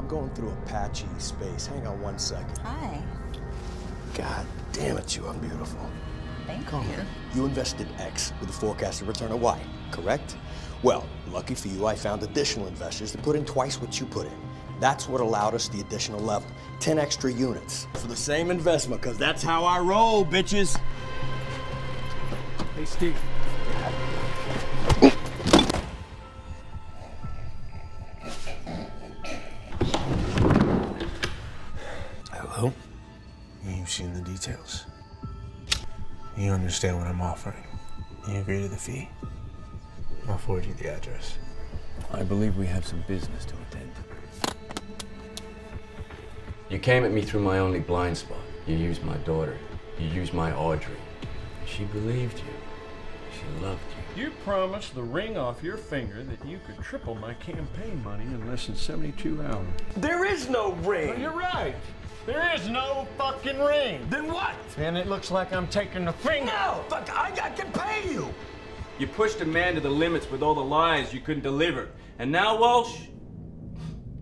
going through Apache space. Hang on one second. Hi. God damn it, you are beautiful. Thank Come you. here. You invested X with a forecasted return of Y, correct? Well, lucky for you, I found additional investors that put in twice what you put in. That's what allowed us the additional level. 10 extra units for the same investment, because that's how I roll, bitches. Hey, Steve. Hello? You've seen the details. You understand what I'm offering. You agree to the fee. I'll forward you the address. I believe we have some business to attend to. You came at me through my only blind spot. You used my daughter. You used my Audrey. She believed you. She loved you. You promised the ring off your finger that you could triple my campaign money in less than 72 hours. There is no ring. You're right. There is no fucking ring. Then what? And it looks like I'm taking the finger. No, fuck, I, I can pay you. You pushed a man to the limits with all the lies you couldn't deliver. And now, Walsh,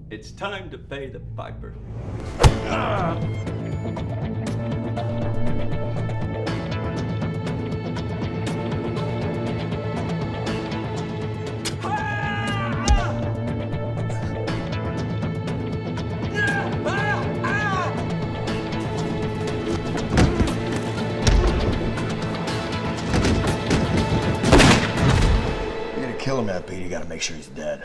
it's time to pay the piper. You're kill him beat, you gotta make sure he's dead.